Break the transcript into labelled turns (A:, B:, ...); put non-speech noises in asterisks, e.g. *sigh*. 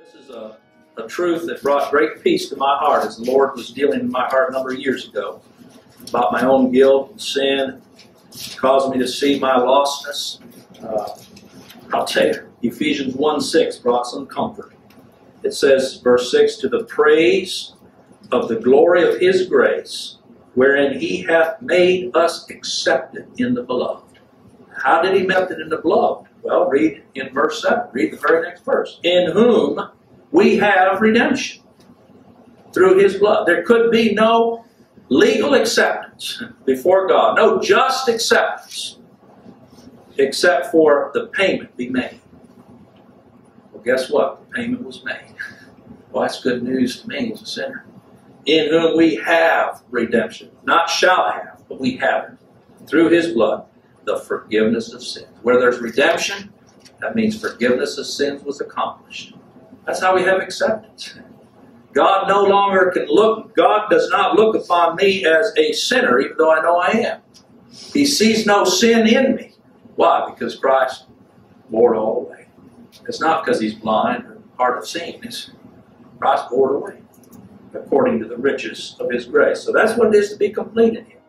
A: This is a, a truth that brought great peace to my heart as the Lord was dealing in my heart a number of years ago about my own guilt and sin, caused me to see my lostness. Uh, I'll tell you, Ephesians 1 6 brought some comfort. It says, verse 6, to the praise of the glory of his grace, wherein he hath made us accepted in the beloved. How did he make it in the beloved? Well, read in verse 7. Read the very next verse. In whom we have redemption through his blood. There could be no legal acceptance before God, no just acceptance, except for the payment be made. Well, guess what? The payment was made. *laughs* Well, that's good news to me as a sinner. In whom we have redemption. Not shall have, but we have it. Through his blood, the forgiveness of sins. Where there's redemption, that means forgiveness of sins was accomplished. That's how we have acceptance. God no longer can look, God does not look upon me as a sinner, even though I know I am. He sees no sin in me. Why? Because Christ bore it all away. It's not because he's blind or hard of seeing. It's Christ bore it away according to the riches of his grace. So that's what it is to be complete in him.